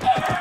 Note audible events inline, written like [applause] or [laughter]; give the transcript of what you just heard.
Yeah! [laughs]